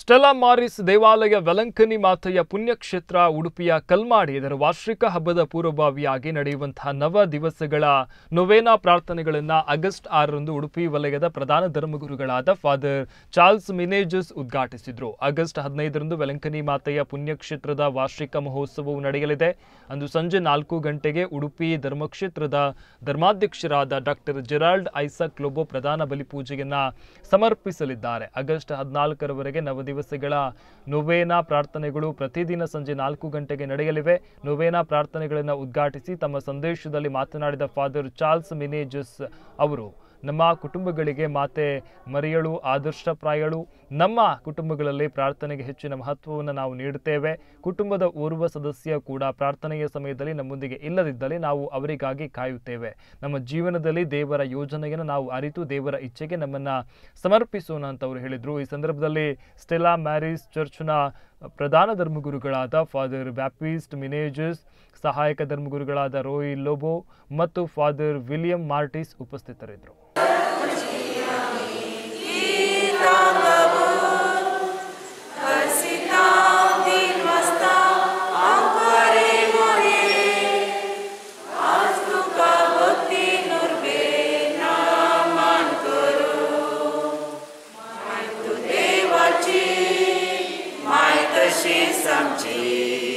Stella ಮಾರಿಸ್ ದೇವಾಲಯ ವೆಲಂಕನಿ ಮಾತೆಯ ಪುಣ್ಯಕ್ಷೇತ್ರ ಉಡುಪಿಯ ಕಲ್ಮಾಡಿ ಇದರ ವಾರ್ಷಿಕ ಹಬ್ಬದ ಪೂರ್ವಭಾವಿಯಾಗಿ ನಡೆಯುವಂತಹ ನವ ದಿವಸಗಳ ನೊವೇನಾ ಪ್ರಾರ್ಥನೆಗಳನ್ನು ಆಗಸ್ಟ್ ಆರರಂದು ಉಡುಪಿ ವಲಯದ ಪ್ರಧಾನ ಧರ್ಮಗುರುಗಳಾದ ಫಾದರ್ ಚಾರ್ಲ್ಸ್ ಮಿನೇಜಸ್ ಉದ್ಘಾಟಿಸಿದರು. ಆಗಸ್ಟ್ ಹದಿನೈದರಂದು ವೆಲಂಕನಿ ಮಾತೆಯ ಪುಣ್ಯಕ್ಷೇತ್ರದ ವಾರ್ಷಿಕ ಮಹೋತ್ಸವವು ನಡೆಯಲಿದೆ. ಅಂದು ಸಂಜೆ ನಾಲ್ಕು ಗಂಟೆಗೆ ಉಡುಪಿ ಧರ್ಮಕ್ಷೇತ್ರದ ಧರ್ಮಾಧ್ಯಕ್ಷರಾದ ಡಾಕ್ಟರ್ ಜೆರಾಲ್ಡ್ ಐಸಕ್ ಲೋಬೋ ಪ್ರಧಾನ ಬಲಿಪೂಜೆಯನ್ನು ಸಮರ್ಪಿಸಲಿದ್ದಾರೆ. ಆಗಸ್ಟ್ ಹದಿನಾಲ್ಕರವರೆಗೆ ನವದಿವಸಗಳ ನೊವೇನಾ ಪ್ರಾರ್ಥನೆಗಳು ಪ್ರತಿದಿನ ಸಂಜೆ ನಾಲ್ಕು ಗಂಟೆಗೆ ನಡೆಯಲಿವೆ. ನೊವೇನಾ ಪ್ರಾರ್ಥನೆಗಳನ್ನು ಉದ್ಘಾಟಿಸಿ ತಮ್ಮ ಸಂದೇಶದಲ್ಲಿ ಮಾತನಾಡಿದ ಫಾದರ್ ಚಾರ್ಲ್ಸ್ ಮಿನೇಜಸ್ ಅವರು, ನಮ್ಮ ಕುಟುಂಬಗಳಿಗೆ ಮಾತೆ ಮರಿಯಳು ಆದರ್ಶಪ್ರಾಯಳು ನಮ್ಮ ಕುಟುಂಬಗಳಲ್ಲಿ ಪ್ರಾರ್ಥನೆಗೆ ಹೆಚ್ಚಿನ ಮಹತ್ವವನ್ನು ನಾವು ನೀಡುತ್ತೇವೆ. ಕುಟುಂಬದ ಓರ್ವ ಸದಸ್ಯ ಕೂಡ ಪ್ರಾರ್ಥನೆಯ ಸಮಯದಲ್ಲಿ ನಮ್ಮೊಂದಿಗೆ ಇಲ್ಲದಿದ್ದಲ್ಲಿ ನಾವು ಅವರಿಗಾಗಿ ಕಾಯುತ್ತೇವೆ. ನಮ್ಮ ಜೀವನದಲ್ಲಿ ದೇವರ ಯೋಜನೆಯನ್ನು ನಾವು ಅರಿತು ದೇವರ ಇಚ್ಛೆಗೆ ನಮ್ಮನ್ನು ಸಮರ್ಪಿಸೋಣ ಅಂತ ಅವರು ಹೇಳಿದರು. ಈ ಸಂದರ್ಭದಲ್ಲಿ ಸ್ಟೆಲಾ ಮ್ಯಾರಿಸ್ ಚರ್ಚ್ನ ಪ್ರಧಾನ ಧರ್ಮಗುರುಗಳಾದ ಫಾದರ್ ಬ್ಯಾಪಿಸ್ಟ್ ಮಿನೇಜಸ್, ಸಹಾಯಕ ಧರ್ಮಗುರುಗಳಾದ ರೋಯಿ ಲೋಬೋ ಮತ್ತು ಫಾದರ್ ವಿಲಿಯಂ ಮಾರ್ಟಿಸ್ ಉಪಸ್ಥಿತರಿದ್ದರು. Party.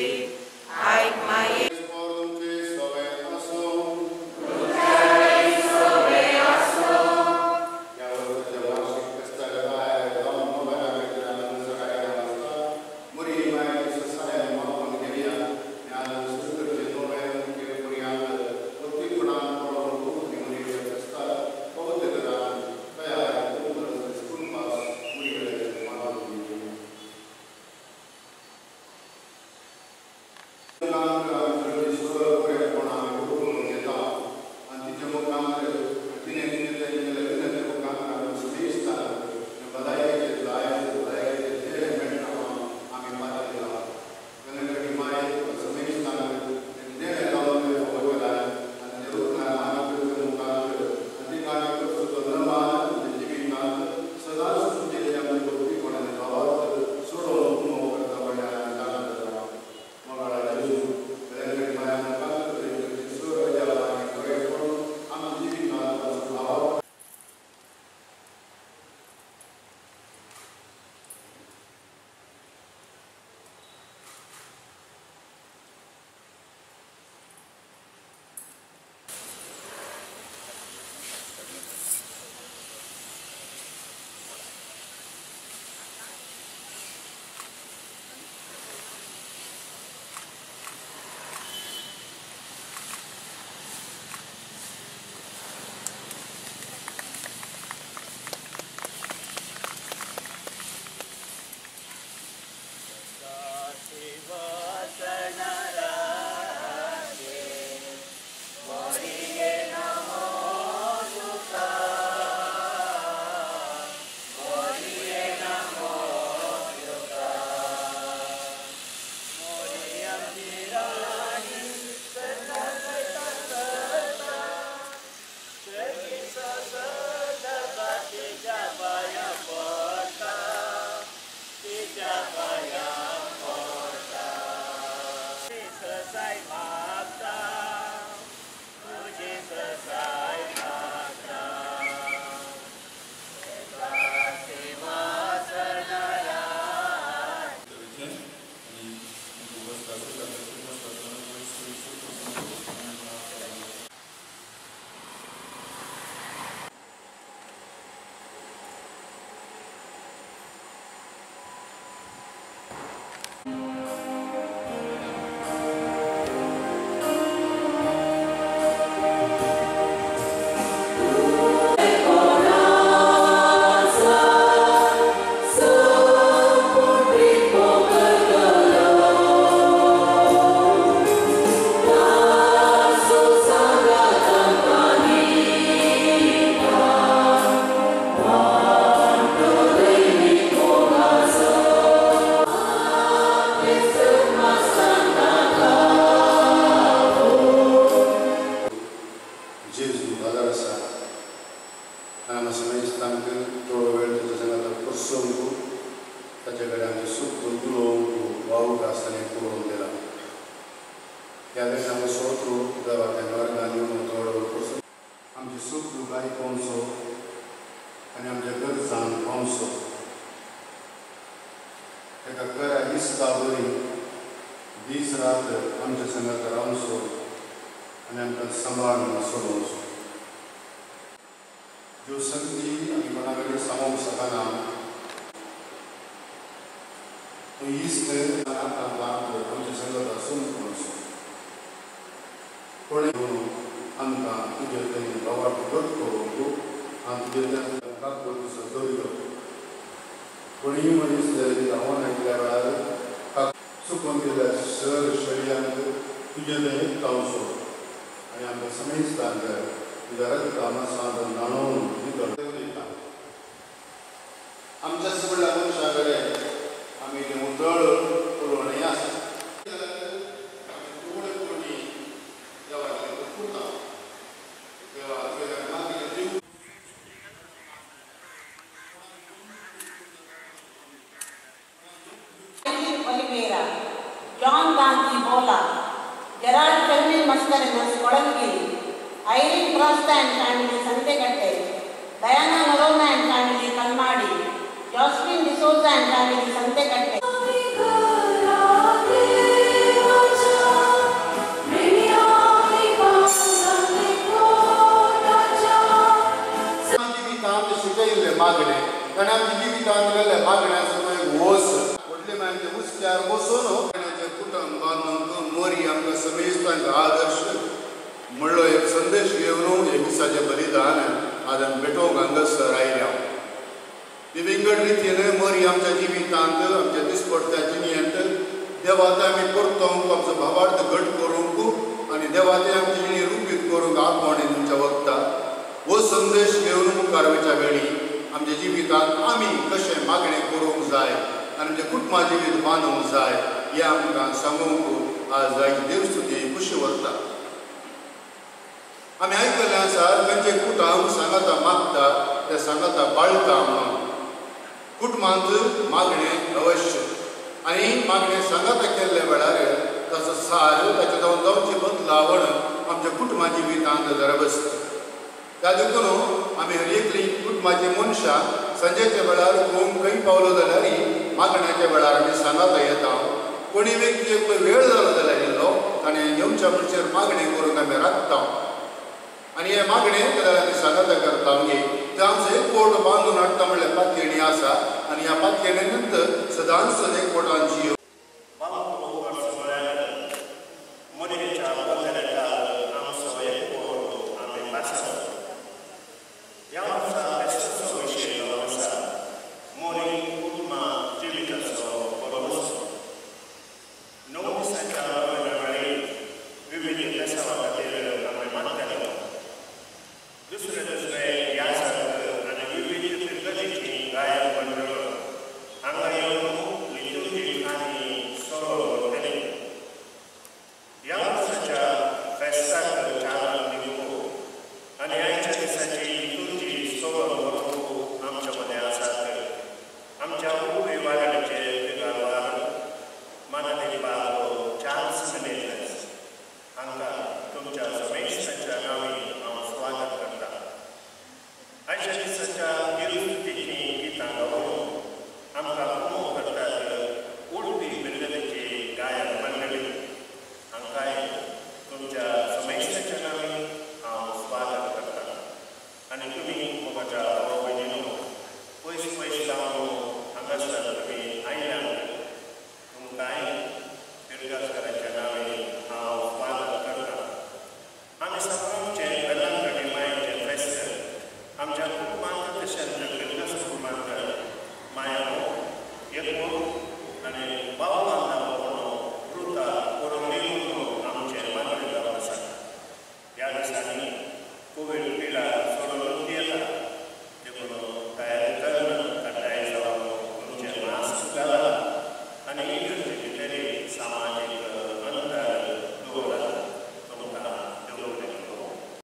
असताना आमकां थोडो वेळ तुजो संग बसून तूं ताचे कडेन आमी सूख उलोवंक वावूक आसतना पळोवन दिला त्या वेळेस आमी सोत्रू जावं त्या वर्गान येवन थोडो बसून आमची सूख दुखाई पावसो आनी आमच्या गरजांक पावसो ताका करा दिसता बरी दीस रात आमच्या संगात रावसो आनी आमकां सांबाळून सोडोवचो जो संगीत आमी कोणा कडेन शकना तो आतां लाभ आमच्या संगत आसून पळोवचो कोणें घेवन आमकां तुजे थंय बाबाक घट करूंक हांव तुजे थंय कोणीय मनीस जर रावून आयिल्ल्या वेळार चुकून गेल्या सर शर्यांत तुजे थंय तावचो आनी आमकां समजता तुज्या रक्तामा साद न्हाणोवन भितर वयता आमच्या सगळ्या मनशा कडेन आमी उदळ पुरवणी आसा कोणी कोणी देवाचे पुरता देवा तुवें मागीर जीव Oliveira, John Gandhi Bola, Gerard Fermin Mascarenas Kodangiri, Irene Frost and family Santegatte, Diana Narona and family Kalmadi, Jocelyn D'Souza and family Santegatte. आमची जिवितांत शिकयल्ले मागणे आनी आमच्या जिवितांत गेल्ले मागण्याचो एक वस व्हडले म्हणजे उस्त्यार बसून मागण्याचे कुटुंब बांदूंक मोरी आमकां समेस्तांक आदर्श म्हणलो एक संदेश घेवन एक दिसाचे बलिदान आज आमी भेटोवंक हांगासर आयल्या विविंगड रितीन मोरी आमच्या जिवितांत आमच्या दिसपडट्या जिणेंत देवात आमी परतोवंक आमचो भावार्थ घट करूंक आनी देवाचे आमची जिणी रुपीत करूंक आपण तुमच्या वखदार हो संदेश घेवन मुखार वयच्या वेळी आमच्या जिवितांत आमी कशें मागणें करूंक जाय आनी आमचें कुटुंबा जिवीत बांदूंक जाय हें आमकां सांगूंक आज आयची देवस्तुती खुशी वता आमी आयकल्लें आसा खंयचे कुटांक सांगाता मागता ते सांगाता बाळटा कुटुंबांत मागणें अवश्य. आनी मागणें सांगात केल्ल्या वेळार ताचो सार ताचे जावन जावची बदलावण आमच्या कुटुंबाची जिवितांत जरा बसता. त्या देखून आमी हर एकली कुटुंबाची मनशां संजेच्या वेळार कोण खंय पावलो जाल्यारय मागण्याच्या वेळार आमी सांगाता येता कोणी व्यक्ती पळय वेळ जालो जाल्यार येयल्लो ताणें येवच्या मनशेर मागणें करून आमी राखता आनी हे मागणें जाल्यार आमी सांगाता करता आमगे आमचो एक पोट बांदून हाडटा म्हणल्यार पातयेणी आसा आनी ह्या पातयेणे नंतर सदांच एक पोटांची